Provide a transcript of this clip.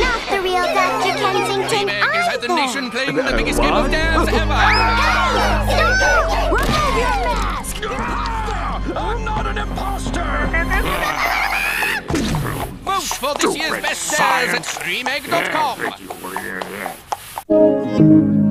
not the real Dr. Kensington I is at the nation playing the biggest game of dance ever. Guys, remove your mask! I'm not an imposter! Vote for this year's best stars at StreamEgg.com.